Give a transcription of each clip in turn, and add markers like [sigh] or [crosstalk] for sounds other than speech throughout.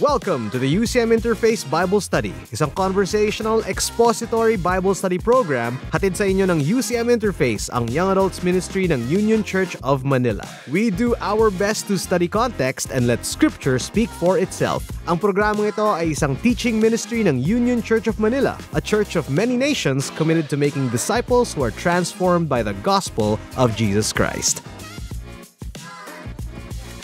Welcome to the UCM Interface Bible Study, isang conversational expository Bible study program hatid sa inyo ng UCM Interface, ang Young Adults Ministry ng Union Church of Manila. We do our best to study context and let Scripture speak for itself. Ang programang ito ay isang teaching ministry ng Union Church of Manila, a church of many nations committed to making disciples who are transformed by the gospel of Jesus Christ.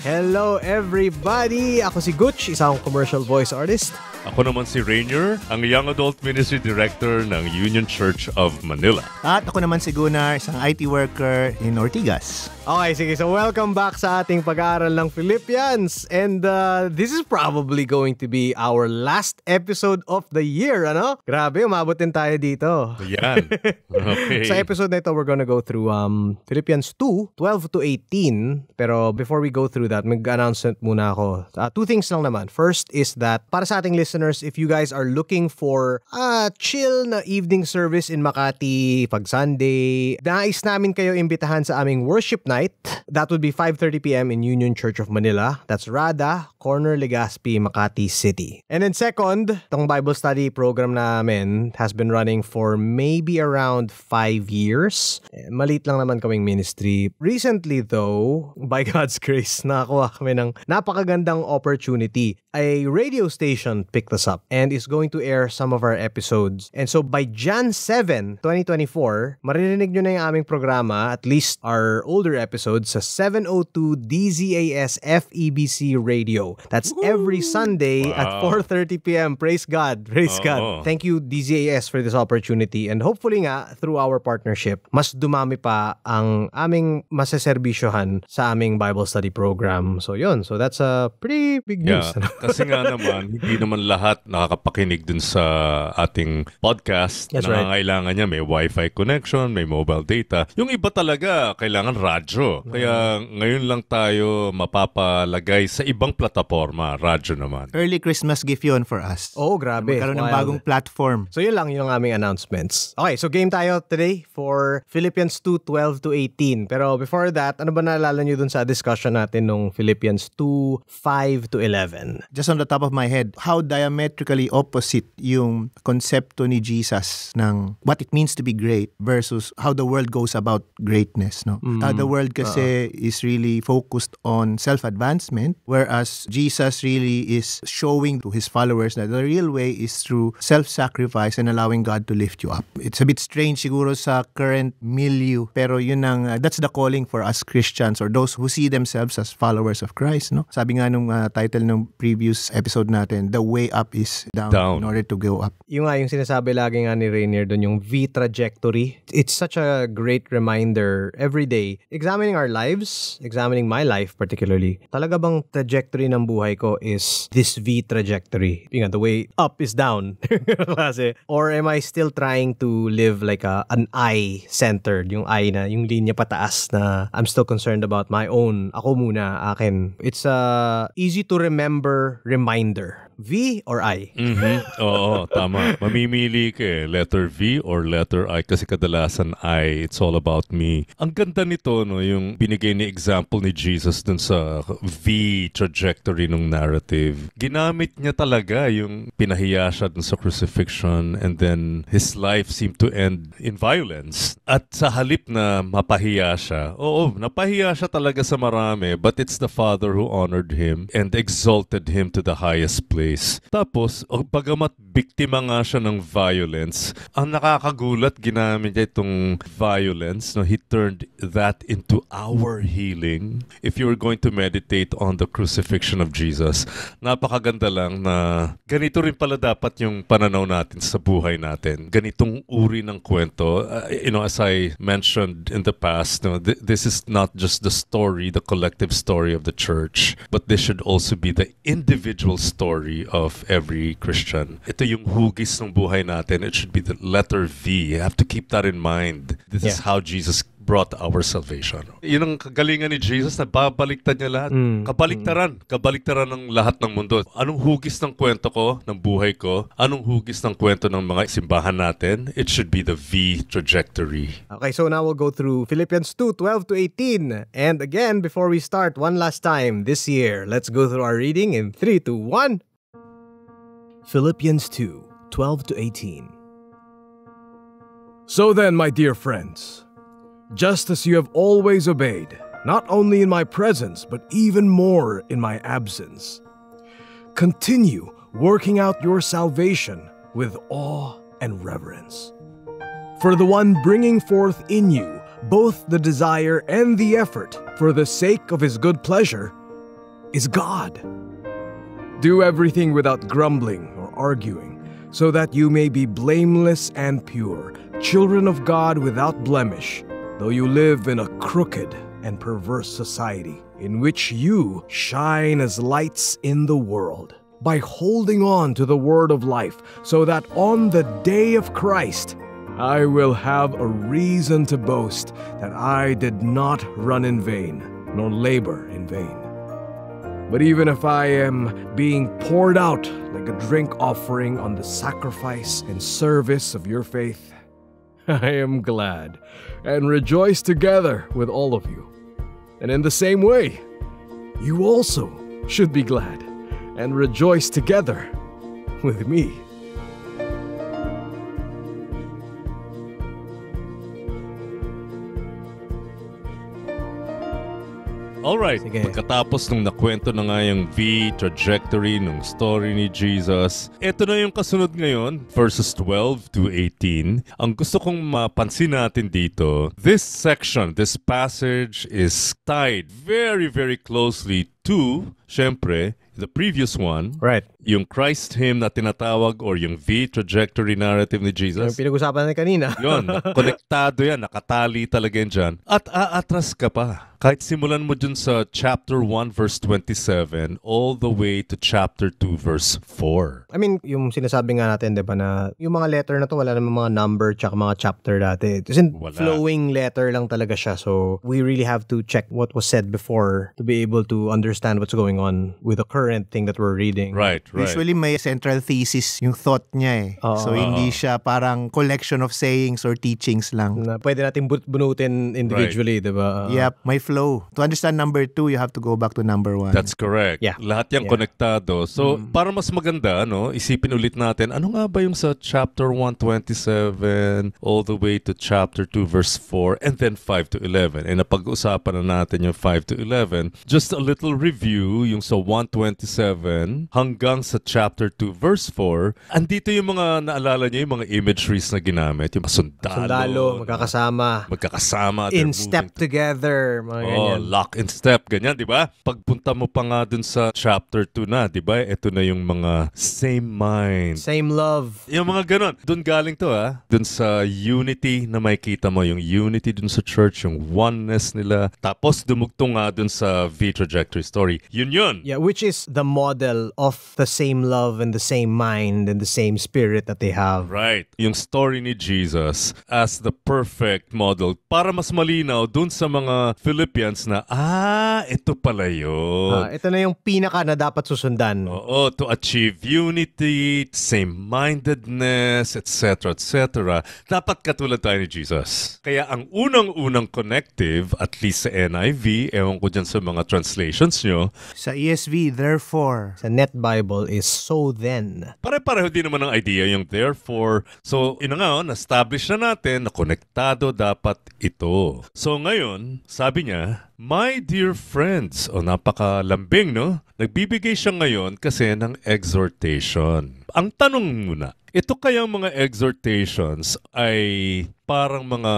Hello everybody! Ako si Gutch, isang commercial voice artist. Ako naman si Rainier, ang Young Adult Ministry Director ng Union Church of Manila. At ako naman si Gunnar, isang IT worker in Ortigas. Okay, sige. So welcome back sa ating pag-aaral ng Philippians. And uh, this is probably going to be our last episode of the year, ano? Grabe, umabot din tayo dito. Yan. [laughs] Okay. Sa episode na ito, we're gonna go through um, Philippians 2, 12 to 18. Pero before we go through that, mag-announcement muna ako. Uh, two things lang naman. First is that, para sa ating listeners, if you guys are looking for a chill na evening service in Makati pag Sunday, nais namin kayo imbitahan sa aming worship night. That would be 5.30 p.m. in Union Church of Manila. That's Rada, Corner Legazpi, Makati City. And then second, itong Bible study program namin has been running for maybe around 5 years. Eh, Malit lang naman kaming ministry. Recently though, by [laughs] God's grace, nakakuha kami ng napakagandang opportunity. A radio station picked us up and is going to air some of our episodes. And so by Jan 7, 2024, maririnig nyo na yung aming programa, at least our older episodes, sa 702 DZAS FEBC Radio. That's every Sunday at Wow. 4.30pm. Praise God. Praise Oo. God. Thank you DZAS for this opportunity and hopefully nga through our partnership mas dumami pa ang aming masaserbisyohan sa aming Bible study program. So yun, so that's a pretty big news. Yeah. Kasi nga naman, hindi naman lahat nakakapakinig dun sa ating podcast. That's right. Nangangailangan niya may wifi connection, may mobile data. Yung iba talaga, kailangan radyo. Kaya ngayon lang tayo mapapalagay sa ibang plataforma. Radyo naman. Early Christmas gift yun for us. Oh, grabe. Magkaroon ng bagong platform. So yun lang yung aming announcements. Okay, so game tayo today for Philippians 2, 12 to 18. Pero before that, ano ba naalala nyo dun sa discussion natin nung Philippians 2, 5 to 11? Just on the top of my head, how diametrically opposite yung konsepto ni Jesus ng what it means to be great versus how the world goes about greatness. No? Uh, the world kasi is really focused on self-advancement whereas Jesus really is showing to his followers that the real way is through self-sacrifice and allowing God to lift you up. It's a bit strange siguro sa current milieu pero yun ang uh, that's the calling for us Christians or those who see themselves as followers of Christ. No? Sabi nga nung uh, title ng previous episode natin, the way up is down, Down. in order to go up. Yung nga, yung sinasabi lagi nga ni Rainier doon, yung V trajectory. It's such a great reminder every day. Examining our lives, examining my life particularly, talaga bang trajectory ng buhay ko is this V trajectory? Yung nga, the way up is down. [laughs] Klase. Or am I still trying to live like a, an I-centered? Yung I na, yung linya pataas na I'm still concerned about my own. Ako muna, akin. It's a easy to remember reminder. V or I? Mhm. Oo, tama. Mamimili ka eh, letter V or letter I kasi kadalasan I, it's all about me. Ang ganda nito, no, yung binigay ni example ni Jesus dun sa V trajectory ng narrative. Ginamit niya talaga yung pinahiya siya dun sa crucifixion and then his life seemed to end in violence. At sa halip na mapahiya siya, oo, napahiya siya talaga sa marami but it's the Father who honored him and exalted him to the highest place. Tapos, oh, bagamat biktima nga siya ng violence, ang nakakagulat ginamit niya itong violence. No? He turned that into our healing. If you were going to meditate on the crucifixion of Jesus, napakaganda lang na ganito rin pala dapat yung pananaw natin sa buhay natin. Ganitong uri ng kwento. Uh, you know, as I mentioned in the past, no, th- this is not just the story, the collective story of the church, but this should also be the individual story of every Christian. Ito yung hugis ng buhay natin. It should be the letter V. You have to keep that in mind. This is how Jesus brought our salvation. Yun ang kagalingan ni Jesus na babaliktad niya lahat. Mm. Kabaliktaran. Kabaliktaran ng lahat ng mundo. Anong hugis ng kwento ko, ng buhay ko? Anong hugis ng kwento ng mga simbahan natin? It should be the V trajectory. Okay, so now we'll go through Philippians 2, 12 to 18. And again, before we start, one last time this year, let's go through our reading in 3, 2, 1. Philippians 2 12 to 18. So then, my dear friends, just as you have always obeyed, not only in my presence, but even more in my absence, continue working out your salvation with awe and reverence. For the one bringing forth in you both the desire and the effort for the sake of his good pleasure is God. Do everything without grumbling arguing, so that you may be blameless and pure, children of God without blemish, though you live in a crooked and perverse society, in which you shine as lights in the world, by holding on to the word of life, so that on the day of Christ, I will have a reason to boast that I did not run in vain, nor labor in vain. But even if I am being poured out like a drink offering on the sacrifice and service of your faith, [laughs] I am glad and rejoice together with all of you. And in the same way, you also should be glad and rejoice together with me. Alright, Sige. pagkatapos nung nakwento na nga yung V trajectory nung story ni Jesus, ito na yung kasunod ngayon, verses 12 to 18. Ang gusto kong mapansin natin dito, this section, this passage is tied very, very closely to, syempre, the previous one, Right. Yung Christ hymn na tinatawag or yung V trajectory narrative ni Yung Jesus. pinag-usapan natin kanina. [laughs] Yun, konektado yan, nakatali talaga yan dyan. At aatras ka pa. Kahit simulan mo dun sa chapter 1 verse 27 all the way to chapter 2 verse 4. I mean, yung sinasabi nga natin, di ba, na yung mga letter na to, wala namang mga number tsaka mga chapter dati. As in, Wala. flowing letter lang talaga siya. So, we really have to check what was said before to be able to understand what's going on with the current thing that we're reading. Right, right. Usually may central thesis yung thought niya eh. Oo. so hindi siya parang collection of sayings or teachings lang. Na pwede natin bunutin individually, di ba? Uh, Yep, may flow. To understand number two, you have to go back to number one. That's correct. Yeah. Lahat yan Yeah. konektado. So, para mas maganda, no, isipin ulit natin, ano nga ba yung sa chapter 127 all the way to chapter 2 verse 4 and then 5 to 11. And napag-usapan na natin yung 5 to 11. Just a little review, yung sa 127 hanggang sa chapter 2 verse 4. Andito yung mga naalala niyo, yung mga imageries na ginamit. Yung sundalo. Sundalo, magkakasama. magkakasama. In moving step together, mga Oh, ganyan. lock and step, ganyan, di ba? Pagpunta mo pa nga dun sa chapter 2 na, di ba? Ito na yung mga same mind. Same love. Yung mga ganon. Doon galing to ha. Doon sa unity na makikita mo. Yung unity dun sa church, yung oneness nila. Tapos dumugtong nga dun sa V trajectory story. Yun yun. Yeah, which is the model of the same love and the same mind and the same spirit that they have. Right. Yung story ni Jesus as the perfect model para mas malinaw dun sa mga Philippians na, ah, ito pala yun. Ah, ito na yung pinaka na dapat susundan. Oo, to achieve unity, same-mindedness, etc., etc., dapat katulad tayo ni Jesus. Kaya ang unang-unang connective, at least sa NIV, ewan ko dyan sa mga translations nyo, Sa ESV, therefore, Sa Net Bible is so then. pare-pareho din naman ang idea yung therefore. So, ina nga, oh, na-establish na natin na konektado dapat ito. So, ngayon, sabi niya, My dear friends, o napakalambing, no? Nagbibigay siya ngayon kasi ng exhortation. Ang tanong muna, ito kayang mga exhortations ay parang mga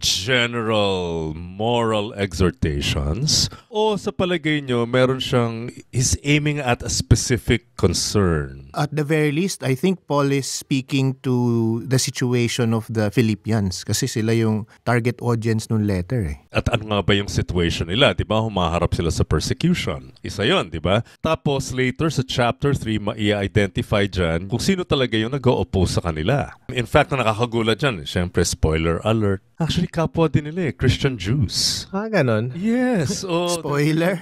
general moral exhortations o sa palagay nyo meron siyang is aiming at a specific concern? At the very least, I think Paul is speaking to the situation of the Philippians kasi sila yung target audience nung letter eh. At ano nga ba yung situation nila, 'di ba? Humaharap sila sa persecution. Isa 'yon, 'di ba? Tapos later sa chapter 3 ma-identify diyan kung sino talaga yung nag-oppose sa kanila. In fact, na nakakagulat diyan, syempre spoiler alert, Actually, kapwa din nila eh, Christian Jews. Ah, ganon. Yes. [laughs] Oh, Spoiler.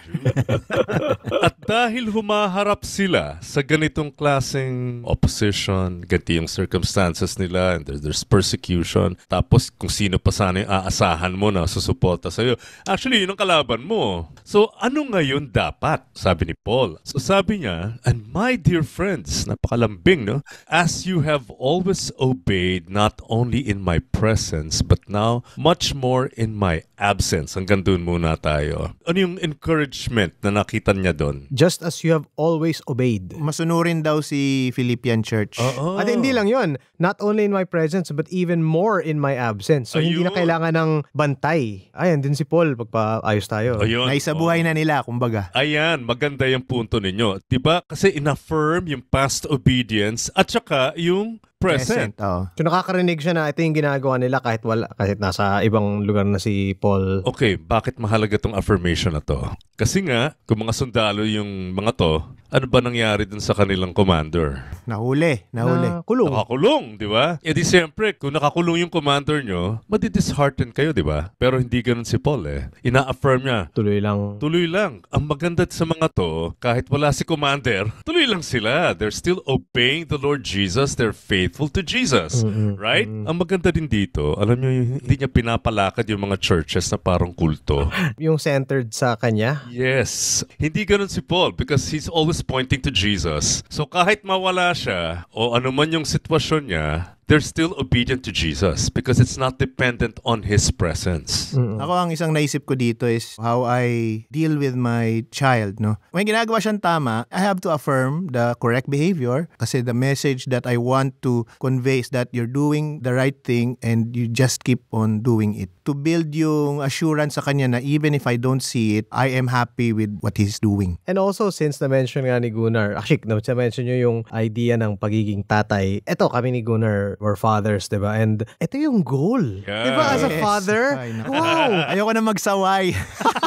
[laughs] At dahil humaharap sila sa ganitong klaseng opposition, ganti yung circumstances nila, and there's, there's persecution, tapos kung sino pa sana yung aasahan mo na susuporta sa'yo, actually, yun ang kalaban mo. So, ano ngayon dapat? Sabi ni Paul. So, sabi niya, and my dear friends, napakalambing, no? As you have always obeyed, not only in my presence, but now much more in my absence. Hanggang dun muna tayo. Ano yung encouragement na nakita niya doon? Just as you have always obeyed. Masunurin daw si Philippian Church. Oo. At hindi lang yon, not only in my presence but even more in my absence. So hindi na Ayun. kailangan ng bantay. Ayan din si Paul pagpaayos tayo. Ayun. Naisabuhay na nila, kumbaga. Ayan, maganda yung punto ninyo. 'Di ba? Kasi inaffirm yung past obedience at saka yung present. Oo. So nakakarinig siya na ito yung ginagawa nila kahit wala kahit nasa ibang lugar na si Paul. Okay, bakit mahalaga tong affirmation na to? Kasi nga, kung mga sundalo yung mga to, ano ba nangyari dun sa kanilang commander? Nahuli, nahuli. Na kulong. Nakakulong, di ba? E di siyempre, kung nakakulong yung commander nyo, madidishearten kayo, di ba? Pero hindi ganun si Paul eh. Ina-affirm niya, Tuloy lang. Tuloy lang. Ang maganda sa mga to, kahit wala si Commander, tuloy lang sila. They're still obeying the Lord Jesus. They're faithful to Jesus. Right? Ang maganda din dito, alam nyo, hindi niya pinapalakad yung mga churches na parang kulto. [laughs] Yung centered sa kanya. Yes. Hindi ganun si Paul because he's always pointing to Jesus. So kahit mawala siya o ano man yung sitwasyon niya, they're still obedient to Jesus because it's not dependent on His presence. Ako ang isang naisip ko dito is how I deal with my child, no? May ginagawa siyang tama, I have to affirm the correct behavior kasi the message that I want to convey is that you're doing the right thing and you just keep on doing it. To build yung assurance sa kanya na even if I don't see it, I am happy with what he's doing. And also, since na-mention nga ni Gunnar, [laughs] actually, na-mention nyo yung idea ng pagiging tatay. Eto, kami ni Gunnar were fathers, di ba? And ito yung goal. Yeah. Di ba? As a Yes. father, naku. wow! Ayoko na magsaway. [laughs]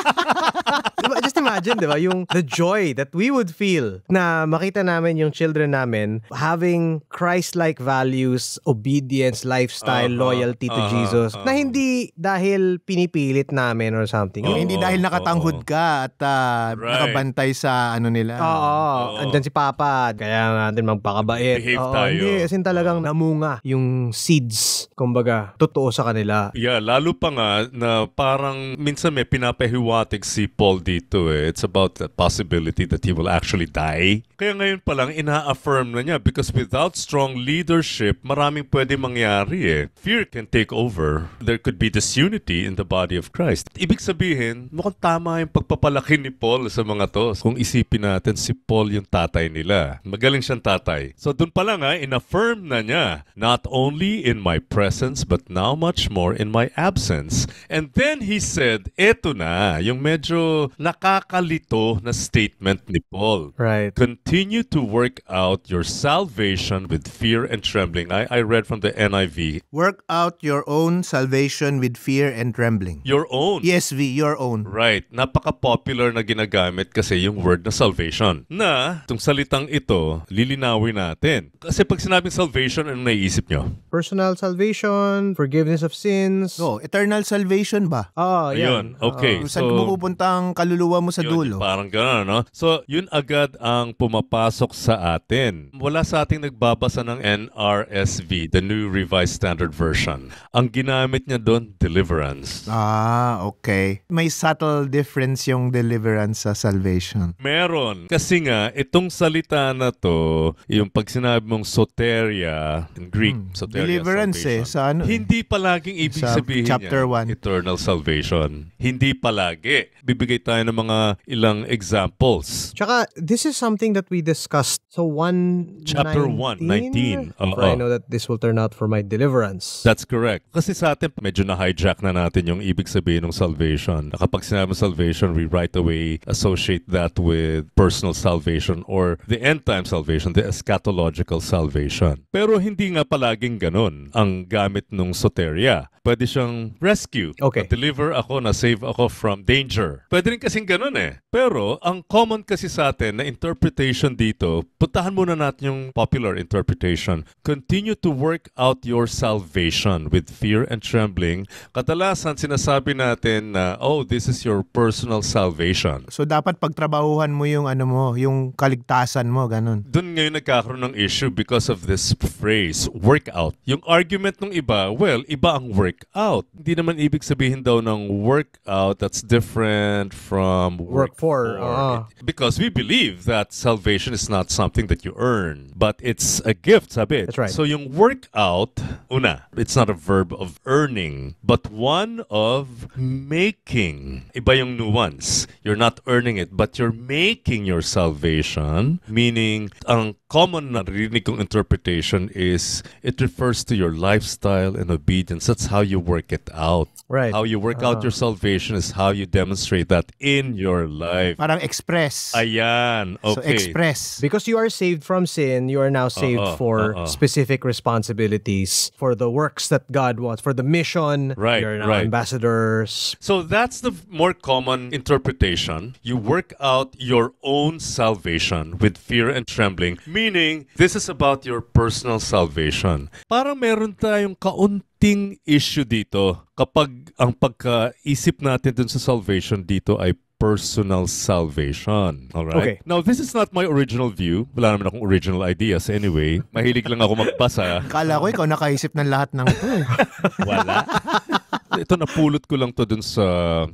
Just imagine, di ba? Yung the joy that we would feel na makita namin yung children namin having Christ-like values, obedience, lifestyle, Uh-huh, loyalty to uh-huh, Jesus na uh-huh. hindi dahil pinipilit namin or something. Oo. Hindi dahil nakatanghod ka at ah, Right. nakabantay sa ano nila. Oo. Oo. Andyan si Papa. Kaya natin magpakabait. Behave Oo, tayo. Hindi, as in talagang namunga yung seeds. Kumbaga, totoo sa kanila. Yeah, lalo pa nga na parang minsan may pinapahiwatig si Paul dito eh. It's about the possibility that he will actually die. Kaya ngayon pa lang ina-affirm na niya because without strong leadership, maraming pwede mangyari eh. Fear can take over. There could be disunity in the body of Christ. Ibig sabihin, mukhang tama yung pagpapalaki ni Paul sa mga to. Kung isipin natin si Paul yung tatay nila. Magaling siyang tatay. So dun pa lang ha, in-affirm na niya, not only in my presence, but now much more in my absence. And then he said, eto na, yung medyo nakakalito na statement ni Paul. Right. Continue to work out your salvation with fear and trembling. I, I read from the NIV. Work out your own salvation with fear and trembling. Your own. ESV, your own. Right. Napaka-popular na ginagamit kasi yung word na salvation. Na, itong salitang ito, lilinawin natin. Kasi pag sinabing salvation, ano naiisip nyo? Personal salvation, forgiveness of sins. So, eternal salvation ba? Oh, Ayun. yan. Okay. Kung saan mo pupunta ang kaluluwa mo sa Yun, dulo? Parang gano'n, no? So, yun agad ang pumapasok sa atin. Wala sa ating nagbabasa ng NRSV, the New Revised Standard Version. Ang ginamit niya doon, deliverance. Ah, okay. May subtle difference yung deliverance sa salvation. Meron. Kasi nga, itong salita na to, yung pag sinabi mong soteria, in Greek, soteria, Hmm. Deliverance eh, salvation. sa ano? Hindi palaging ibig Sa sabihin chapter yan, 1. eternal salvation. Hindi palagi. Bibigay tayo ng mga ilang examples. Tsaka, this is something that we discussed. So, 119? Chapter 1, 19. Oo. For I know that this will turn out for my deliverance. That's correct. Kasi sa atin, medyo na-hijack na natin yung ibig sabihin ng salvation. Kapag sinabi salvation, we right away associate that with personal salvation or the end-time salvation, the eschatological salvation. Pero hindi nga palaging ganun ang gamit ng soteria. Pwede siyang rescue. Okay. Na-deliver ako, na-save ako from danger. Pwede rin kasing ganun ganun eh. Pero, ang common kasi sa atin na interpretation dito, puntahan muna natin yung popular interpretation. Continue to work out your salvation with fear and trembling. Kadalasan sinasabi natin na, oh, this is your personal salvation. So dapat pagtrabahuhan mo yung ano mo, yung kaligtasan mo, ganun. Doon ngayon nagkakaroon ng issue because of this phrase, workout. Yung argument ng iba, well, iba ang workout. Hindi naman ibig sabihin daw ng workout that's different from Work for, ah. Because we believe that salvation is not something that you earn, but it's a gift, sabi. That's right. So yung workout, una, it's not a verb of earning, but one of making. Iba yung nuance. You're not earning it, but you're making your salvation, meaning ang common na narinig kong interpretation is it refers to your lifestyle and obedience. That's how you work it out. Right. How you work out ah. your salvation is how you demonstrate that in your life. Parang express. Ayan. Okay. So express. Because you are saved from sin, you are now saved Oo, for oo. specific responsibilities, for the works that God wants, for the mission. Right, You're now right. ambassadors. So that's the more common interpretation. You work out your own salvation with fear and trembling, meaning this is about your personal salvation. Parang meron tayong kaunting issue dito kapag ang pagkaisip natin dun sa salvation dito ay personal salvation. Alright? Okay. Now, this is not my original view. Wala naman akong original ideas anyway. Mahilig lang ako magbasa. Kala ko ikaw nakaisip ng lahat ng to eh. [laughs] Wala. Ito napulot ko lang to dun sa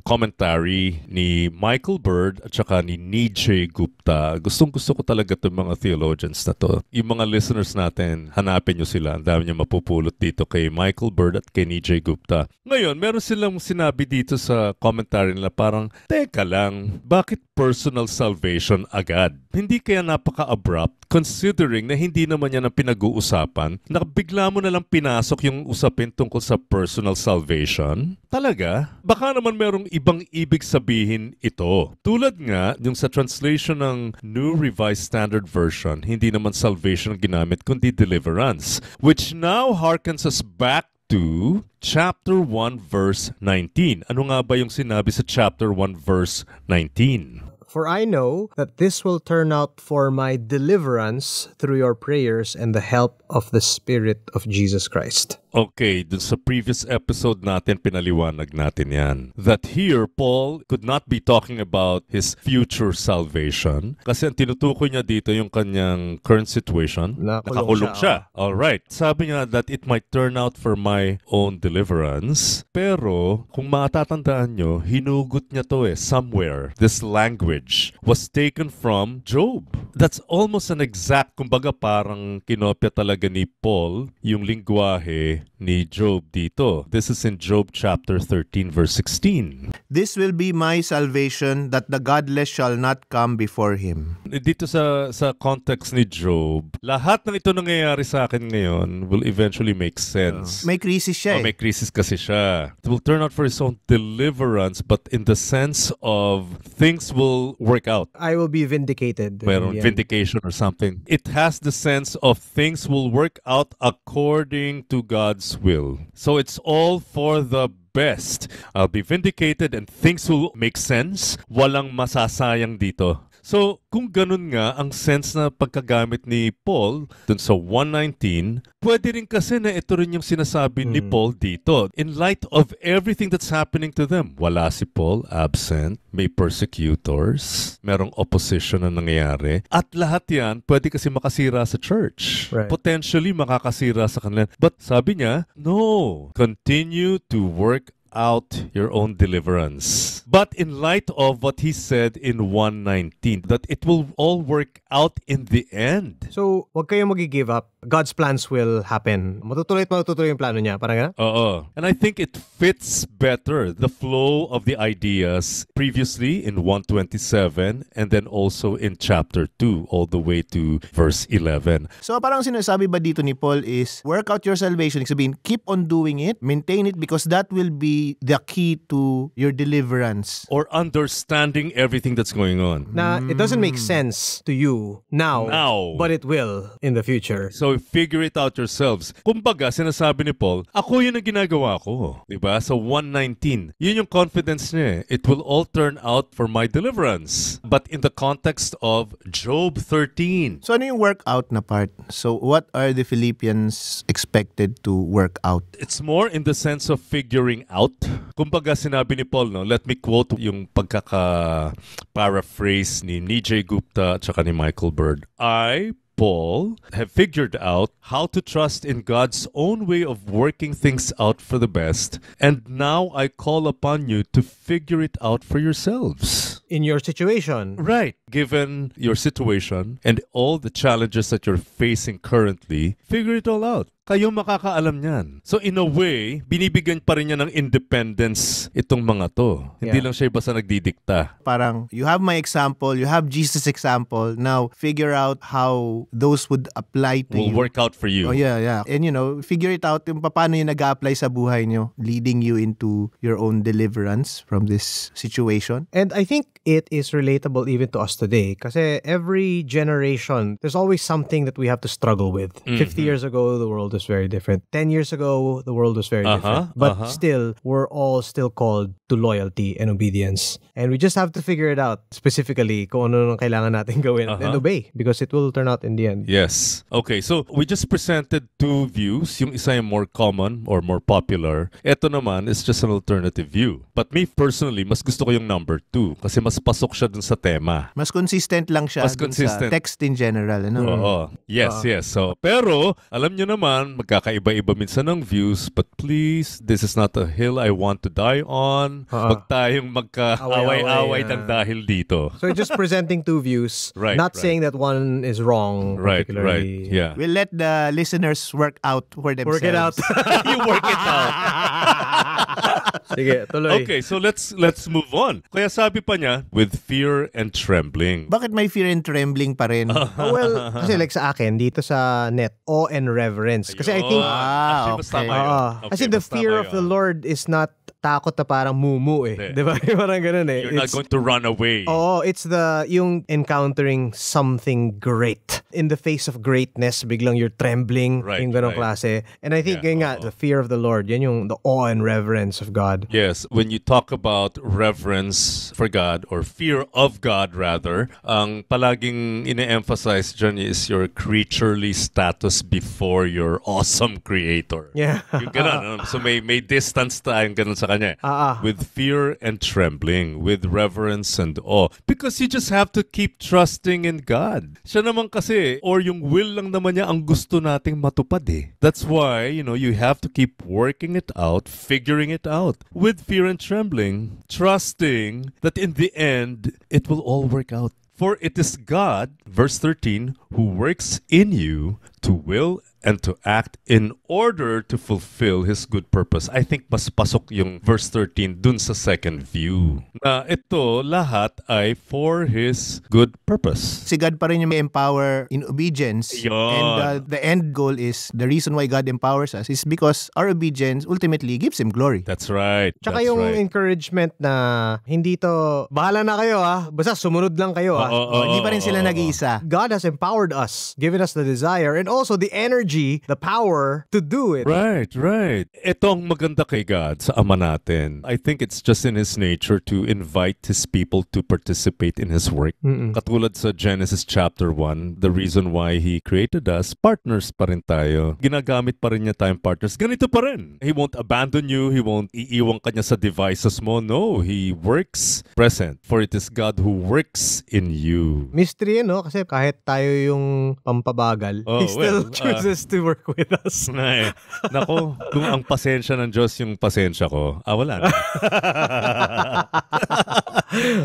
commentary ni Michael Bird at saka ni Nijay Gupta. Gustong gusto ko talaga itong mga theologians na to. Yung mga listeners natin, hanapin nyo sila. Ang dami nyo mapupulot dito kay Michael Bird at kay Nijay Gupta. Ngayon, meron silang sinabi dito sa commentary nila parang, Teka lang, bakit personal salvation agad? Hindi kaya napaka-abrupt considering na hindi naman yan ang pinag-uusapan, nakabigla mo na lang pinasok yung usapin tungkol sa personal salvation? Talaga? Baka naman merong ibang ibig sabihin ito. Tulad nga, yung sa translation ng New Revised Standard Version, hindi naman salvation ang ginamit, kundi deliverance, which now harkens us back to chapter 1 verse 19. Ano nga ba yung sinabi sa chapter 1 verse 19? For I know that this will turn out for my deliverance through your prayers and the help of the Spirit of Jesus Christ. Okay, dun sa previous episode natin, pinaliwanag natin yan. That here, Paul could not be talking about his future salvation kasi ang tinutukoy niya dito yung kanyang current situation. Nakakulong Nakakulong siya, siya. Alright. Sabi niya that it might turn out for my own deliverance. Pero, kung matatandaan nyo, hinugot niya to eh, somewhere. This language was taken from Job. That's almost an exact, kumbaga parang kinopya talaga ni Paul yung lingwahe ni Job dito. This is in Job chapter 13 verse 16. This will be my salvation that the godless shall not come before him. Dito sa sa context ni Job, lahat ng ito nangyayari sa akin ngayon will eventually make sense. May crisis siya Oh, eh. may crisis kasi siya. It will turn out for his own deliverance but in the sense of things will work out. I will be vindicated. in Meron vindication or something. It has the sense of things will work out according to God's will. So it's all for the best. I'll be vindicated and things will make sense. Walang masasayang dito. So, kung ganun nga ang sense na pagkagamit ni Paul dun sa 119, pwede rin kasi na ito rin yung sinasabi ni Paul dito. In light of everything that's happening to them, wala si Paul, absent, may persecutors, merong opposition na nangyayari, at lahat yan pwede kasi makasira sa church. Right. Potentially makakasira sa kanila. But sabi niya, no, continue to work out your own deliverance. But in light of what he said in 119, that it will all work out in the end. So, wag kayong mag-give up. God's plans will happen. Matutuloy at matutuloy yung plano niya. Parang gano'n? Oo. And I think it fits better the flow of the ideas previously in 127 and then also in chapter 2 all the way to verse 11. So parang sinasabi ba dito ni Paul is work out your salvation. Ibig sabihin, keep on doing it, maintain it because that will be be the key to your deliverance. Or understanding everything that's going on. Na it doesn't make sense to you now, Now. but it will in the future. So figure it out yourselves. Kumbaga, sinasabi ni Paul, ako yun ang ginagawa ko. Diba? So 119. Yun yung confidence niya. eh. It will all turn out for my deliverance. But in the context of Job 13. So ano yung workout na part? So what are the Philippians expected to work out? It's more in the sense of figuring out. Kumbaga sinabi ni Paul, no, let me quote yung pagkaka-paraphrase ni Nijay Gupta at saka ni Michael Bird. I, Paul, have figured out how to trust in God's own way of working things out for the best, and now I call upon you to figure it out for yourselves. In your situation, Right. Given your situation and all the challenges that you're facing currently, figure it all out. Kayo makakaalam niyan. So in a way, binibigyan pa rin niya ng independence itong mga to. Hindi Yeah. lang siya basta nagdidikta. Parang you have my example, you have Jesus' example. Now figure out how those would apply to Will you. work out for you. Oh yeah, yeah. And you know, figure it out yung paano yung nag-apply sa buhay nyo, leading you into your own deliverance from this situation. And I think it is relatable even to us today kasi every generation, there's always something that we have to struggle with. 50 years ago, the world was very different. 10 years ago, the world was very Uh-huh, different. But uh-huh. still, we're all still called to loyalty and obedience. And we just have to figure it out specifically kung ano nang kailangan natin [laughs] gawin and Uh-huh. obey because it will turn out in the end. Yes. Okay, so we just presented two views. Yung isa yung more common or more popular. Ito naman is just an alternative view. But me personally, mas gusto ko yung number two kasi mas pasok siya dun sa tema. Mas consistent lang siya Mas dun consistent. sa text in general. Ano? Oo. Yes, yes. So, pero, alam nyo naman, magkakaiba-iba minsan ng views, but please, this is not a hill I want to die on. Oo. Huwag tayong magka-away-away Away-away, ng ah. dahil dito. [laughs] So just presenting two views, [laughs] Right, not right. saying that one is wrong. Right, right. particularly. Yeah. We'll let the listeners work out for themselves. Work it out. [laughs] you work it out. Sige, tuloy. Okay, so let's let's move on. Kaya sabi pa niya, with fear and trembling. Bakit may fear and trembling pa rin? [laughs] Oh, well, kasi like sa akin, dito sa net, awe and reverence. Kasi I think, Ayun. Ah, Actually, mas okay. tama yun. ah, Okay, kasi the mas tama fear of the. Lord is not takot na parang mumu eh. Hindi. Di ba? [laughs] parang ganun eh. You're not It's- going to run away. Oo, it's the, yung encountering something great. In the face of greatness, biglang you're trembling. Right, yung ganong right. klase. And I think, Yeah, yun nga, the fear of the Lord, yan yung the awe and reverence of God. Yes, when you talk about reverence for God or fear of God rather, ang palaging ine-emphasize dyan is your creaturely status before your awesome creator. Yeah. Yung ganun. ano? so may may distance tayong ganun sa Ah, ah. With fear and trembling, with reverence and awe. Because you just have to keep trusting in God. Siya naman kasi, or yung will lang naman niya ang gusto nating matupad eh. That's why, you know, you have to keep working it out, figuring it out. With fear and trembling, trusting that in the end, it will all work out. For it is God, verse 13, who works in you to will and to act in order to fulfill His good purpose. I think mas pasok yung verse 13 dun sa second view. Na ito lahat ay for His good purpose. Si God pa rin yung may empower in obedience. Yun. And uh, the end goal is, the reason why God empowers us is because our obedience ultimately gives Him glory. That's right. Tsaka That's yung right. encouragement na hindi to, bahala na kayo ah, basta sumunod lang kayo ah. Oo, Oh, hindi oo, pa rin sila nag-iisa. God has empowered us, given us the desire and also the energy, the power to do it. Right, right. Ito ang maganda kay God sa Ama natin. I think it's just in His nature to invite His people to participate in His work. Katulad sa Genesis chapter 1, the reason why He created us, partners pa rin tayo. Ginagamit pa rin niya tayong partners. Ganito pa rin. He won't abandon you. He won't iiwan ka niya sa devices mo. No, He works present. For it is God who works in you. Mystery, no? Kasi kahit tayo yung pampabagal, Oh, He still well, uh, chooses to work with us. Na eh. Nako, kung ang pasensya ng Diyos yung pasensya ko, ah, wala na. [laughs]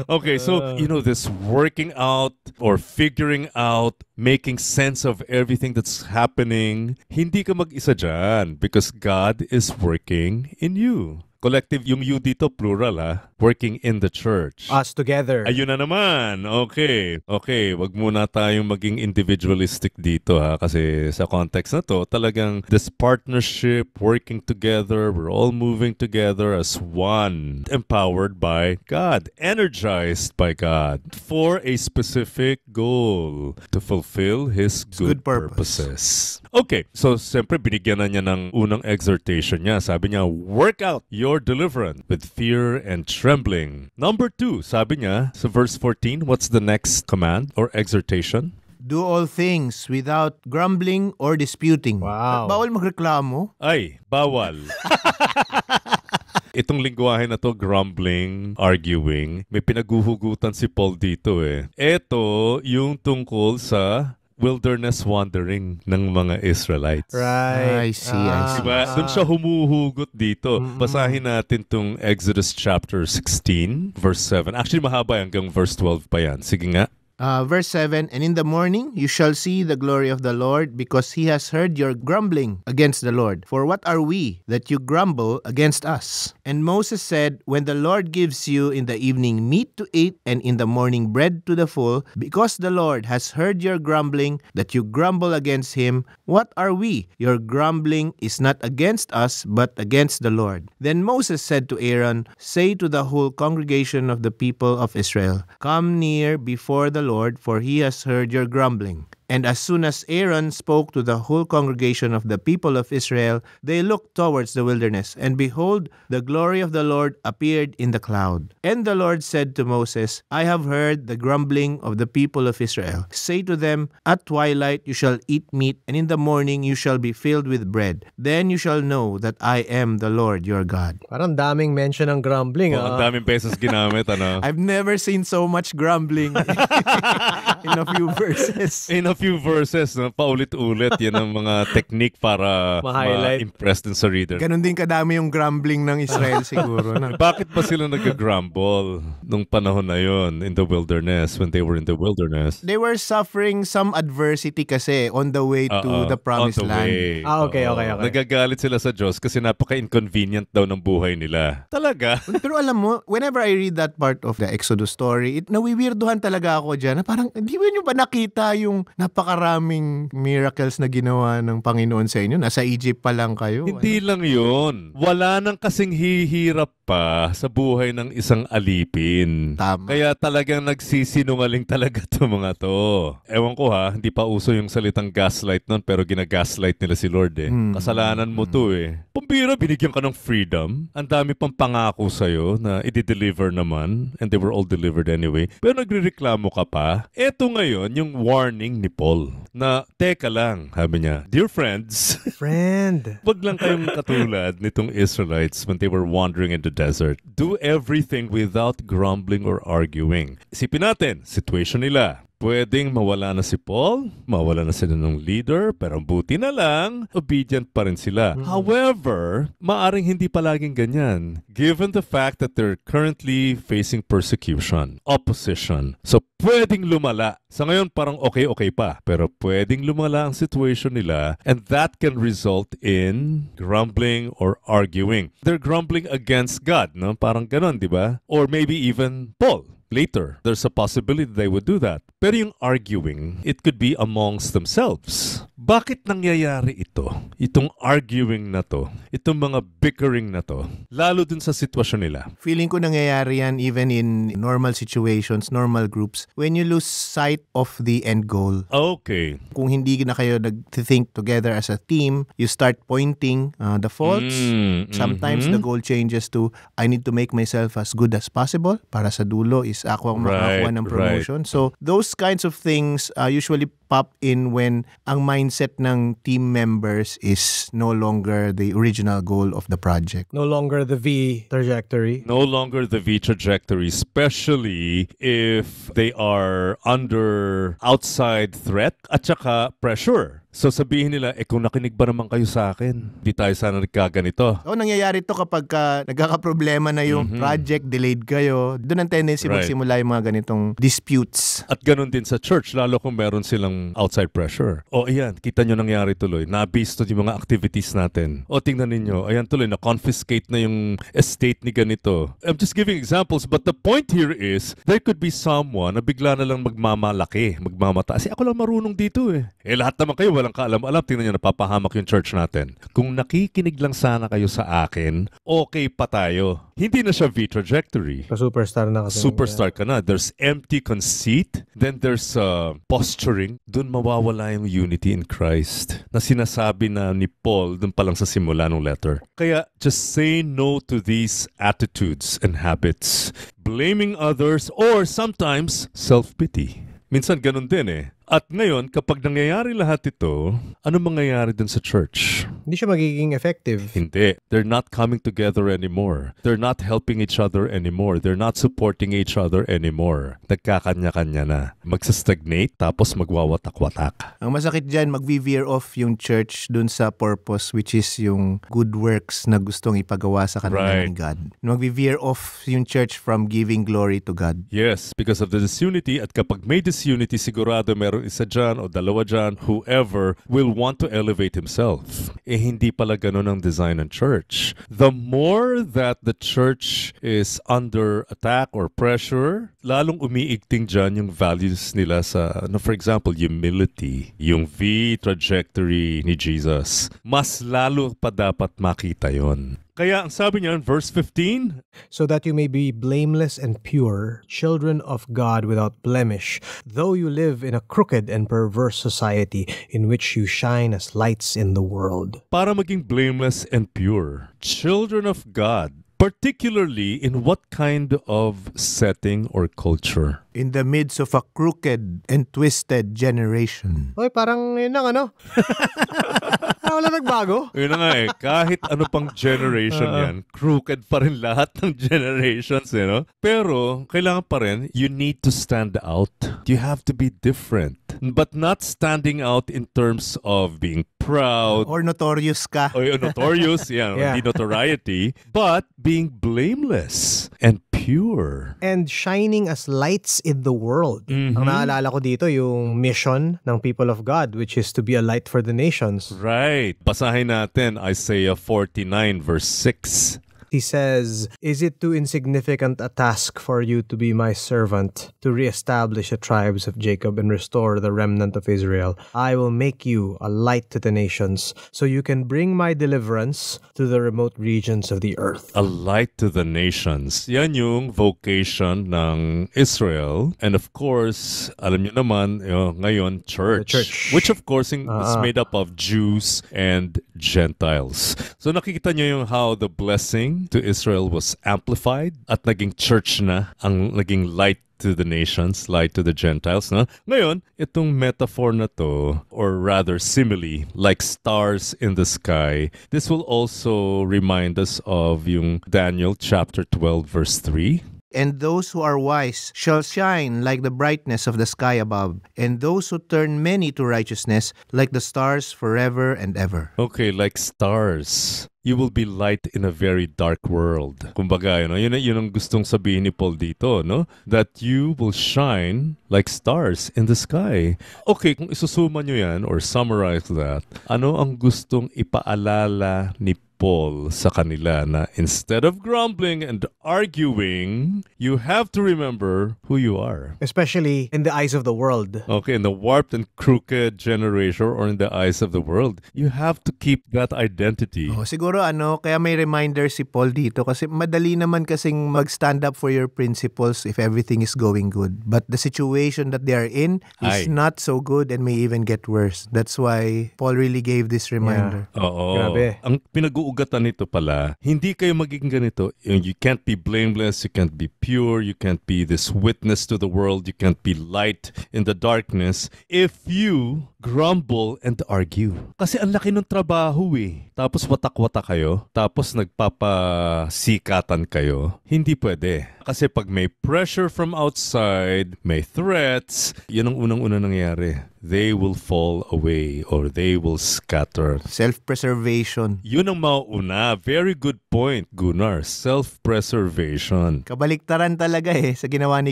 okay, so, you know, this working out or figuring out, making sense of everything that's happening, hindi ka mag-isa dyan because God is working in you. Collective, yung you dito, plural ha. Working in the church. Us together. Ayun na naman. Okay. Okay, wag muna tayong maging individualistic dito ha kasi sa context na to, talagang this partnership, working together, we're all moving together as one, empowered by God, energized by God for a specific goal to fulfill his good, good purpose. purposes. Okay, so siyempre binigyan na niya ng unang exhortation niya. Sabi niya, work out your deliverance with fear and trembling. Number two, sabi niya sa verse 14, what's the next command or exhortation? Do all things without grumbling or disputing. Wow. Bawal magreklamo. Ay, bawal. [laughs] Itong lingwahe na to, grumbling, arguing, may pinaguhugutan si Paul dito eh. Ito yung tungkol sa wilderness wandering ng mga Israelites. Right. I see, I see. Diba? Doon siya humuhugot dito. Basahin natin tong Exodus chapter 16, verse 7. Actually, mahaba hanggang verse 12 pa yan. Sige nga. Uh, verse 7 And in the morning you shall see the glory of the Lord, because he has heard your grumbling against the Lord. For what are we that you grumble against us? And Moses said, When the Lord gives you in the evening meat to eat, and in the morning bread to the full, because the Lord has heard your grumbling, that you grumble against him, what are we? Your grumbling is not against us, but against the Lord. Then Moses said to Aaron, Say to the whole congregation of the people of Israel, Come near before the Lord, for he has heard your grumbling. And as soon as Aaron spoke to the whole congregation of the people of Israel, they looked towards the wilderness, and behold, the glory of the Lord appeared in the cloud. And the Lord said to Moses, I have heard the grumbling of the people of Israel. Say to them, At twilight you shall eat meat, and in the morning you shall be filled with bread. Then you shall know that I am the Lord your God. Parang daming mention ng grumbling. Oh, ah. ang daming beses ginamit, ano? [laughs] I've never seen so much grumbling [laughs] [laughs] in a few verses. In a few verses, no, paulit-ulit, yan ang mga technique para [laughs] Ma-highlight. ma-impress din sa reader. Ganon din kadami yung grumbling ng Israel [laughs] siguro. Na. Bakit ba sila nag-grumble nung panahon na yon in the wilderness, when they were in the wilderness? They were suffering some adversity kasi on the way to Oo, the promised on the land. way. Ah, okay, Oo. okay, okay. Nagagalit sila sa Diyos kasi napaka-inconvenient daw ng buhay nila. Talaga? [laughs] Pero alam mo, whenever I read that part of the Exodus story, it, nawiwirduhan talaga ako dyan. Na parang, di ba nyo ba nakita yung napakaraming miracles na ginawa ng Panginoon sa inyo? Nasa Egypt pa lang kayo. Hindi lang yun. Wala nang kasing hihirap pa sa buhay ng isang alipin. Tama. Kaya talagang nagsisinungaling talaga [laughs] to mga to. Ewan ko ha, hindi pa uso yung salitang gaslight nun pero ginagaslight nila si Lord eh. Hmm. Kasalanan mo to eh. Pambira, binigyan ka ng freedom. Ang dami pang pangako sa'yo na i-deliver naman and they were all delivered anyway. Pero nagre-reklamo ka pa. Eto ngayon yung warning ni Paul na teka lang, sabi niya, Dear friends, [laughs] Friend. Wag lang kayong [laughs] katulad nitong Israelites when they were wandering in the desert. Do everything without grumbling or arguing. Isipin natin, situation nila. Pwedeng mawala na si Paul, mawala na sila ng leader, pero buti na lang, obedient pa rin sila. However, maaring hindi palaging ganyan, given the fact that they're currently facing persecution, opposition. So, pwedeng lumala. Sa ngayon, parang okay-okay pa. Pero pwedeng lumala ang situation nila and that can result in grumbling or arguing. They're grumbling against God, no? Parang ganon, di ba? Or maybe even Paul later. There's a possibility they would do that. Pero yung arguing, it could be amongst themselves. Bakit nangyayari ito? Itong arguing na to, itong mga bickering na to, lalo dun sa sitwasyon nila. Feeling ko nangyayari yan even in normal situations, normal groups, when you lose sight of the end goal. Okay. Kung hindi na kayo nag-think together as a team, you start pointing uh, the faults. Mm, Sometimes mhm. the goal changes to, I need to make myself as good as possible para sa dulo is ako ang Right, makakuha ng right. promotion. So, those kinds of things uh, usually pop in when ang mindset ng team members is no longer the original goal of the project. No longer the V trajectory. no longer the V trajectory, especially if they are under outside threat at saka pressure. So sabihin nila, eh kung nakinig ba naman kayo sa akin, di tayo sana nagkaganito. O nangyayari to kapag ka nagkakaproblema na yung Mhm. project, delayed kayo. Doon ang tendency Right. magsimula yung mga ganitong disputes. At ganun din sa church, lalo kung meron silang ng outside pressure. O ayan, kita nyo nangyari tuloy. Nabisto yung mga activities natin. O tingnan ninyo, ayan tuloy, na-confiscate na yung estate ni ganito. I'm just giving examples, but the point here is, there could be someone na bigla na lang magmamalaki, magmamataas. Eh, ako lang marunong dito eh. Eh, lahat naman kayo, walang kaalam-alam. Tingnan nyo, napapahamak yung church natin. Kung nakikinig lang sana kayo sa akin, okay pa tayo. Hindi na siya V-trajectory. Pa-superstar na kasi. Superstar ka na. There's empty conceit. Then there's uh, posturing. Doon mawawala yung unity in Christ na sinasabi na ni Paul doon pa lang sa simula ng letter. Kaya just say no to these attitudes and habits. Blaming others or sometimes self-pity. Minsan ganun din eh. At ngayon, kapag nangyayari lahat ito, ano mangyayari din sa church? Hindi siya magiging effective. Hindi. They're not coming together anymore. They're not helping each other anymore. They're not supporting each other anymore. Nagkakanya-kanya na. Magsastagnate tapos magwawatak-watak. Ang masakit dyan, mag-veer off yung church dun sa purpose which is yung good works na gustong ipagawa sa kanila Right. ni God. Mag-veer off yung church from giving glory to God. Yes, because of the disunity at kapag may disunity, sigurado meron isa dyan o dalawa dyan, whoever will want to elevate himself. Eh hindi pala ganun ang design ng church. The more that the church is under attack or pressure, lalong umiigting dyan yung values nila sa, ano, for example, humility, yung V trajectory ni Jesus. Mas lalo pa dapat makita yon. Kaya ang sabi niya in verse 15, so that you may be blameless and pure, children of God without blemish, though you live in a crooked and perverse society in which you shine as lights in the world. para maging blameless and pure. Children of God, particularly in what kind of setting or culture? In the midst of a crooked and twisted generation. Oy, parang yun ang ano. [laughs] Ah, Wala nagbago. [laughs] Yun na nga eh, kahit ano pang generation yan, crooked pa rin lahat ng generations, eh, no? Pero, kailangan pa rin, you need to stand out. You have to be different. But not standing out in terms of being proud, Or notorious ka. o yung notorious, yeah, Yeah. hindi notoriety, but being blameless and pure. and shining as lights in the world. Mhm. Ang naalala ko dito yung mission ng people of God which is to be a light for the nations. Right. Basahin natin Isaiah 49 verse 6. He says, Is it too insignificant a task for you to be my servant, to reestablish the tribes of Jacob and restore the remnant of Israel? I will make you a light to the nations, so you can bring my deliverance to the remote regions of the earth. A light to the nations. Yan yung vocation ng Israel. And of course, alam nyo naman, you know, ngayon, church. The church. Which of course in- is uh-huh. made up of Jews and Gentiles. So nakikita nyo yung how the blessing to Israel was amplified at naging church na ang naging light to the nations, light to the Gentiles. No? Ngayon, itong metaphor na to, or rather simile, like stars in the sky, this will also remind us of yung Daniel chapter 12 verse 3. And those who are wise shall shine like the brightness of the sky above, and those who turn many to righteousness like the stars forever and ever. Okay, like stars. You will be light in a very dark world. Kumbaga, yun, yun, yun ang gustong sabihin ni Paul dito, no? That you will shine like stars in the sky. Okay, kung isusuma nyo yan or summarize that, ano ang gustong ipaalala ni Paul sa kanila na instead of grumbling and arguing, you have to remember who you are. Especially in the eyes of the world. Okay, in the warped and crooked generation or in the eyes of the world, you have to keep that identity. Oh, siguro ano, kaya may reminder si Paul dito kasi madali naman kasing mag-stand up for your principles if everything is going good. But the situation that they are in is Ay. not so good and may even get worse. That's why Paul really gave this reminder. Oo. Grabe. Ang pinag-uugatan nito pala, hindi kayo magiging ganito. You can't be blameless, you can't be pure, you can't be this witness to the world, you can't be light in the darkness if you grumble and argue. Kasi ang laki ng trabaho eh. Tapos watak-watak kayo, tapos nagpapasikatan kayo. Hindi pwede. Kasi pag may pressure from outside, may threats, yan ang unang-una nangyari. They will fall away or they will scatter. Self-preservation. Yun ang mauna. Very good point, Gunnar. Self-preservation. Kabaliktaran talaga eh sa ginawa ni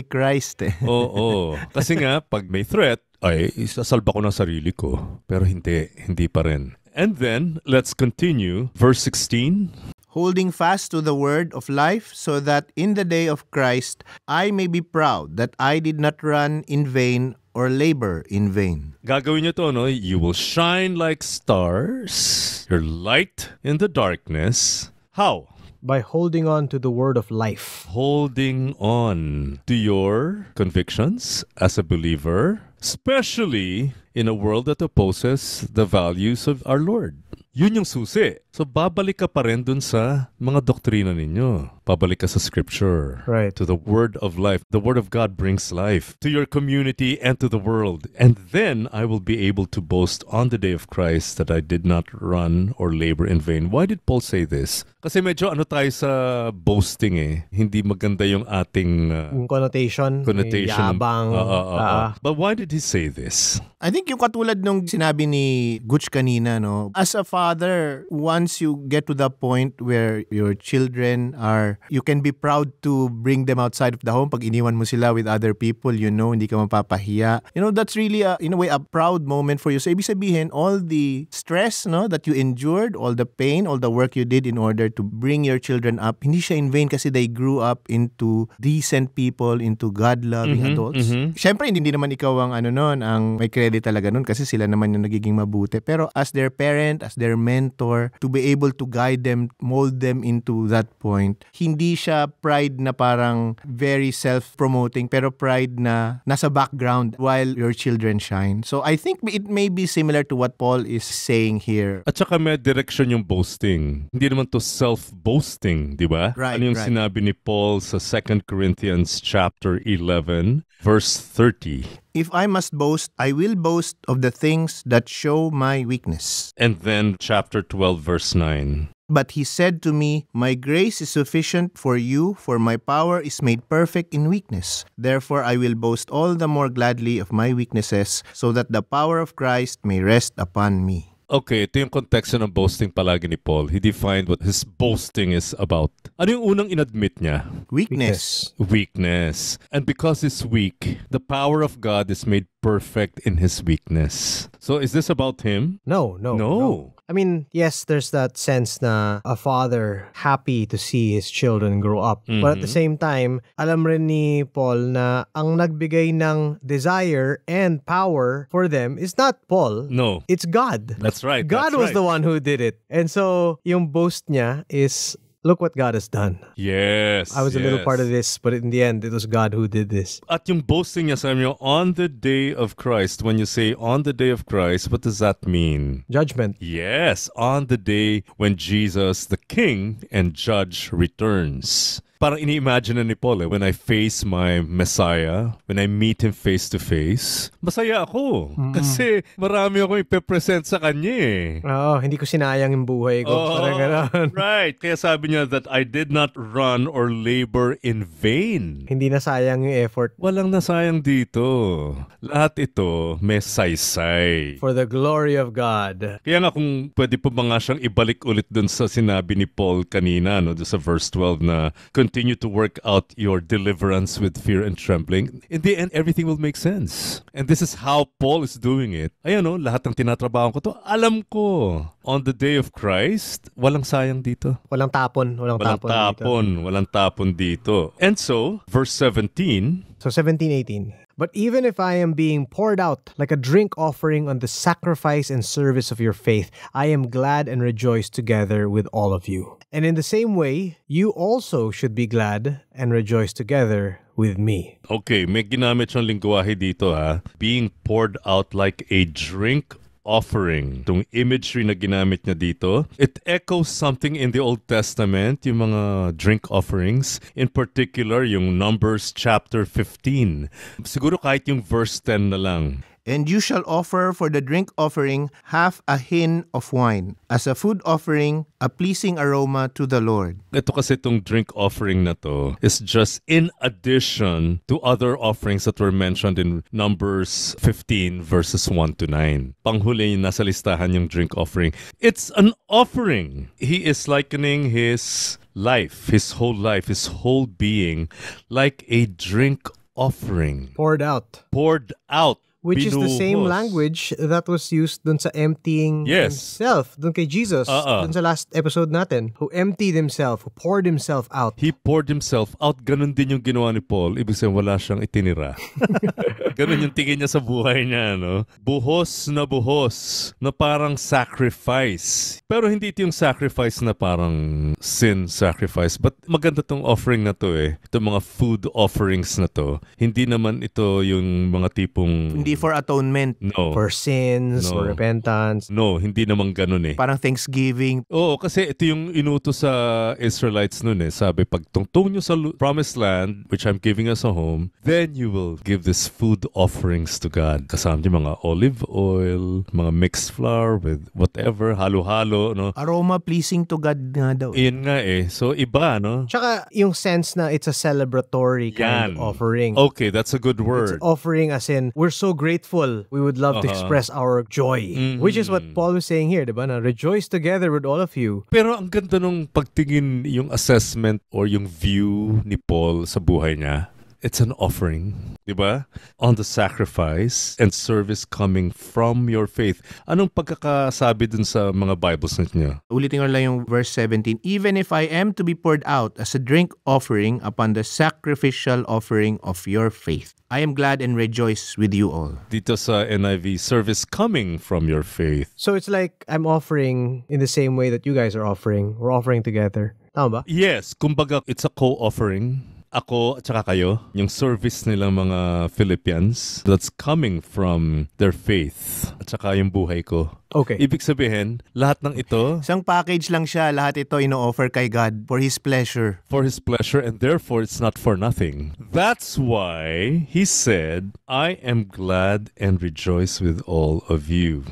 Christ eh. Oo. Kasi nga, pag may threat, ay isasalba ko na sarili ko. Pero hindi, hindi pa rin. And then, let's continue. Verse 16. holding fast to the word of life, so that in the day of Christ I may be proud that I did not run in vain or labor in vain. Gagawin niyo to, no? You will shine like stars. Your light in the darkness. How? By holding on to the word of life. Holding on to your convictions as a believer, especially in a world that opposes the values of our Lord. Yun yung susi. So babalik ka pa rin dun sa mga doktrina ninyo. Babalik ka sa scripture. Right. To the word of life. The word of God brings life to your community and to the world. And then I will be able to boast on the day of Christ that I did not run or labor in vain. Why did Paul say this? Kasi medyo ano tayo sa boasting eh. Hindi maganda yung ating uh, Yung connotation. connotation. Yabang. Ah, ah, ah. ah. But why did he say this? I think yung katulad nung sinabi ni Gutch kanina, no? As a father, once you get to the point where your children are, you can be proud to bring them outside of the home pag iniwan mo sila with other people, you know, hindi ka mapapahiya. You know, that's really, a, in a way, a proud moment for you. So, ibig sabihin, all the stress, no, that you endured, all the pain, all the work you did in order to bring your children up, hindi siya in vain kasi they grew up into decent people, into God-loving Mhm, adults. mhm. Siyempre, hindi, hindi naman ikaw ang ano nun, ang may credit talaga nun kasi sila naman yung nagiging mabuti. Pero as their parent, as their mentor, to be able to guide them, mold them into that point, hindi siya pride na parang very self-promoting, pero pride na nasa background while your children shine. So I think it may be similar to what Paul is saying here. At saka may direction yung boasting. Hindi naman to self-boasting, di ba? Right, ano yung right. sinabi ni Paul sa 2 Corinthians chapter 11, verse 30? If I must boast, I will boast of the things that show my weakness. And then chapter 12, verse 9. But he said to me, My grace is sufficient for you, for my power is made perfect in weakness. Therefore, I will boast all the more gladly of my weaknesses, so that the power of Christ may rest upon me. Okay, ito yung konteksto ng boasting palagi ni Paul. He defined what his boasting is about. Ano yung unang inadmit niya? Weakness. Weakness. And because he's weak, the power of God is made perfect in his weakness. So is this about him? No, no, No. I mean, yes, there's that sense na a father happy to see his children grow up. But at the mm-hmm. same time, alam rin ni Paul na ang nagbigay ng desire and power for them is not Paul. No. It's God. That's right. God that's was right. the one who did it. And so, yung boast niya is, look what God has done. Yes. I was a little part of this, but in the end, it was God who did this. At yung boasting niya sa inyo, on the day of Christ, when you say on the day of Christ, what does that mean? Judgment. Yes, on the day when Jesus, the King and Judge, returns. Parang ini-imagine na ni Paul eh, when I face my Messiah, when I meet Him face to face, masaya ako. Kasi marami akong ipepresent sa Kanya eh. Oo, hindi ko sinayang yung buhay ko. Parang ganon. [laughs] right. Kaya sabi niya that I did not run or labor in vain. hindi na sayang yung effort Walang nasayang dito. Lahat ito may saysay. for the glory of God. Kaya nga kung pwede po ba nga siyang ibalik ulit dun sa sinabi ni Paul kanina, no, sa verse 12 na continue to work out your deliverance with fear and trembling. In the end, everything will make sense. And this is how Paul is doing it. Ayan no, lahat ng tinatrabaho ko to, alam ko. On the day of Christ, walang sayang dito. Walang tapon, walang, Walang tapon. dito. tapon, walang tapon dito. And so, verse 17, So 17, 18. But even if I am being poured out like a drink offering on the sacrifice and service of your faith, I am glad and rejoice together with all of you. And in the same way, you also should be glad and rejoice together with me. Okay, may ginamit siyang lingwahe dito ha. Being poured out like a drink offering. Itong imagery na ginamit niya dito, it echoes something in the Old Testament, yung mga drink offerings. In particular, yung Numbers chapter 15. Siguro kahit yung verse 10 na lang. And you shall offer for the drink offering half a hin of wine, as a food offering, a pleasing aroma to the Lord. Ito kasi itong drink offering na to is just in addition to other offerings that were mentioned in Numbers 15 verses 1 to 9. Panghuli yung nasa listahan yung drink offering. It's an offering. He is likening his life, his whole life, his whole being like a drink offering Poured out. poured out Which is the same Binuhos. language that was used dun sa emptying Yes. himself. Dun kay Jesus. Ah. Dun sa last episode natin. Who emptied himself. Who poured himself out. He poured himself out. Ganon din yung ginawa ni Paul. Ibig sabihin, wala siyang itinira. [laughs] Ganon yung tingin niya sa buhay niya, no? Buhos na buhos na parang sacrifice. Pero hindi ito yung sacrifice na parang sin sacrifice. But maganda tong offering na to eh. Itong mga food offerings na to. Hindi naman ito yung mga tipong... Hindi for atonement. No. For sins, No. for repentance. No, hindi naman ganun eh. Parang Thanksgiving. Oo, kasi ito yung inuto sa Israelites noon eh. Sabi, pag tungtong nyo sa promised land, which I'm giving us a home, then you will give this food offerings to God. Kasama yung mga olive oil, mga mixed flour with whatever, halo-halo, no? Aroma pleasing to God nga daw. Iyon nga eh. So, iba, no? Tsaka yung sense na it's a celebratory kind Yan. of offering. Okay, that's a good It's word. offering as in, we're so grateful. We would love to Uh-huh. express our joy. Which is what. Paul was saying here, diba? Na rejoice together with all of you. Pero ang ganda nung pagtingin yung assessment or yung view ni Paul sa buhay niya. It's an offering, di ba? On the sacrifice and service coming from your faith. Anong pagkakasabi dun sa mga Bibles ninyo? Ulitin ko lang yung verse 17. Even if I am to be poured out as a drink offering upon the sacrificial offering of your faith, I am glad and rejoice with you all. Dito sa NIV, service coming from your faith. So it's like I'm offering in the same way that you guys are offering. We're offering together. Tama ba? Yes, kumbaga it's a co-offering. Ako at saka kayo, yung service nilang mga Philippians that's coming from their faith at saka yung buhay ko. Okay. Ibig sabihin, lahat ng ito Isang package lang siya, lahat ito ino-offer kay God for His pleasure. for His pleasure and therefore it's not for nothing. That's why He said, I am glad and rejoice with all of you.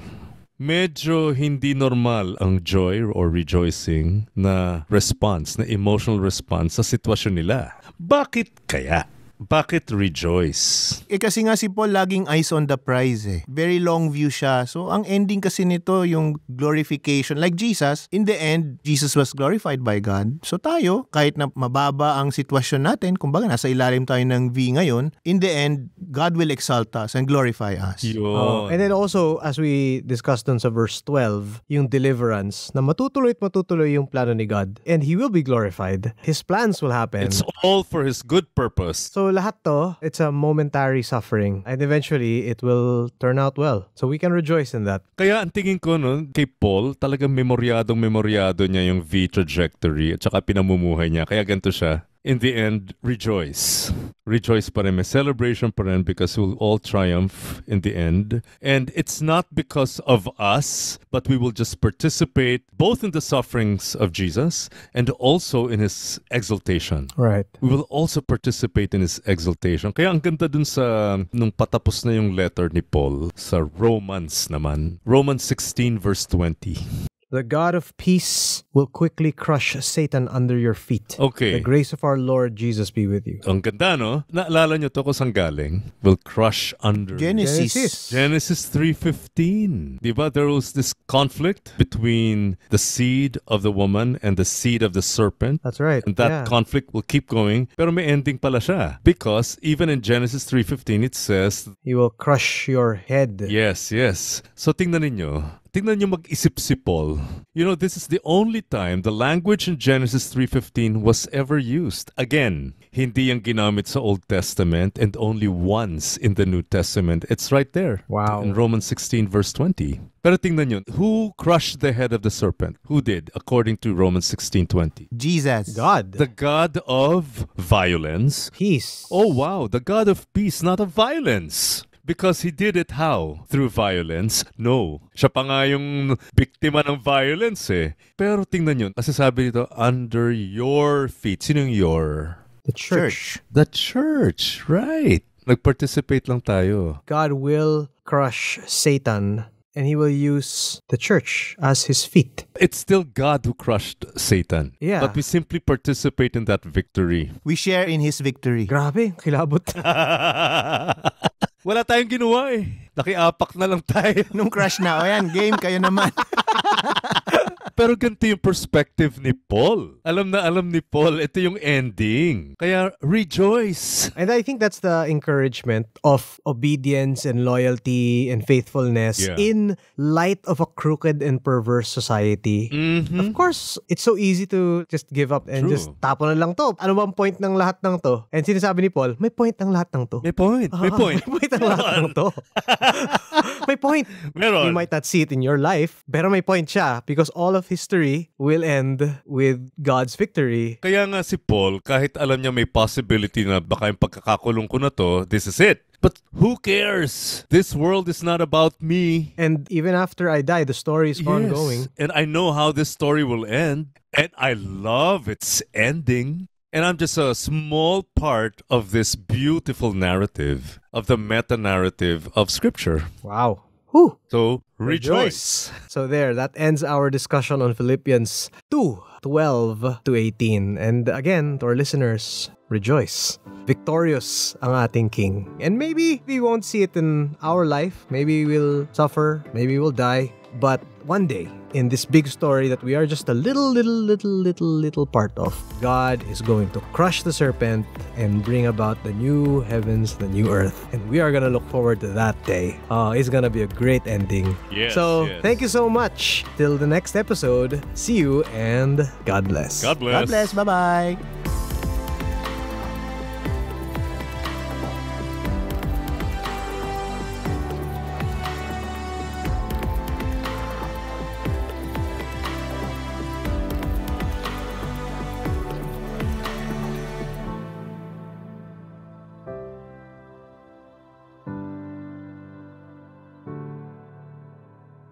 Medyo hindi normal ang joy or rejoicing na response, na emotional response sa sitwasyon nila. Bakit kaya? Bakit rejoice? Eh kasi nga si Paul laging eyes on the prize eh. Very long view siya. So ang ending kasi nito yung glorification. Like Jesus, in the end, Jesus was glorified by God. So tayo, kahit na mababa ang sitwasyon natin, kumbaga nasa ilalim tayo ng V ngayon, in the end, God will exalt us and glorify us. Yun. Oh, and then also, as we discussed dun sa verse 12, yung deliverance, na matutuloy at matutuloy yung plano ni God. And He will be glorified. His plans will happen. It's all for His good purpose. So lahat to, it's a momentary suffering. And eventually, it will turn out well. So we can rejoice in that. Kaya ang tingin ko no, kay Paul, talagang memoryadong memoryado niya yung V trajectory at saka pinamumuhay niya. Kaya ganito siya. In the end, rejoice. Rejoice pa rin. May celebration pa rin because we'll all triumph in the end. And it's not because of us, but we will just participate both in the sufferings of Jesus and also in His exaltation. Right. We will also participate in His exaltation. Kaya ang ganda dun sa, nung patapos na yung letter ni Paul, sa Romans naman. Romans 16 verse 20. The God of peace will quickly crush Satan under your feet. Okay. The grace of our Lord Jesus be with you. Ang ganda, no? Naalala nyo to kung saan galing? Will crush under... Genesis. Genesis. Genesis 3.15. Diba? There was this conflict between the seed of the woman and the seed of the serpent. That's right. And that yeah. conflict will keep going. Pero may ending pala siya. Because even in Genesis 3.15, it says He will crush your head. Yes, yes. So tingnan ninyo. Tingnan nyo mag-isip si Paul. You know, this is the only time the language in Genesis 3.15 was ever used. Again, hindi yung ginamit sa Old Testament and only once in the New Testament. It's right there. Wow. In Romans 16 verse 20. Pero tingnan nyo, who crushed the head of the serpent? Who did, according to Romans 16.20? Jesus. God. The God of violence peace. Oh wow, the God of peace, not of violence. Because he did it how? Through violence? No. Siya pa nga yung biktima ng violence eh. Pero tingnan nyo, kasi sabi dito, under your feet. Sino yung your? The church. The church, right. Nag-participate lang tayo. God will crush Satan and he will use the church as his feet. It's still God who crushed Satan. Yeah. But we simply participate in that victory. We share in His victory. Grabe, kilabot. [laughs] Wala tayong ginawa eh. Nakiapak na lang tayo. Nung crush na, o yan, game, kayo naman. [laughs] Pero ganito yung perspective ni Paul. Alam na alam ni Paul, ito yung ending. Kaya rejoice. And I think that's the encouragement of obedience and loyalty and faithfulness Yeah. in light of a crooked and perverse society. Mhm. Of course, it's so easy to just give up and True. just tapo na lang to. Ano bang point ng lahat ng to? And sinasabi ni Paul, may point ng lahat ng to. May point. May Ah, [laughs] point. May point ang lahat ng to. [laughs] [laughs] may point. Meron. You might not see it in your life, pero may point siya because all of history will end with God's victory. Kaya nga si Paul, kahit alam niya may possibility na baka yung pagkakakulong ko na to, this is it. But who cares? This world is not about me. And even after I die, the story is ongoing. And I know how this story will end. And I love its ending. And I'm just a small part of this beautiful narrative, of the meta narrative of Scripture. Wow. Whew. So rejoice. So there, that ends our discussion on Philippians 2, 12 to 18. And again, to our listeners, rejoice. Victorious ang ating King. And maybe we won't see it in our life. Maybe we'll suffer. Maybe we'll die. But one day, in this big story that we are just a little, little, little, little, little part of, God is going to crush the serpent and bring about the new heavens, the new earth. And we are going to look forward to that day. Uh, it's going to be a great ending. Yes, so, yes. thank you so much. Till the next episode, see you and God bless. God bless. God bless. Bye-bye.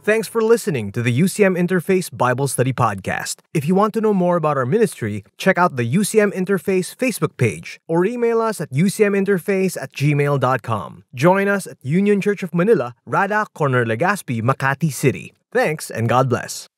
Thanks for listening to the UCM Interface Bible Study Podcast. If you want to know more about our ministry, check out the UCM Interface Facebook page or email us at ucminterface at gmail.com. Join us at Union Church of Manila, Rada, Corner Legazpi, Makati City. Thanks and God bless.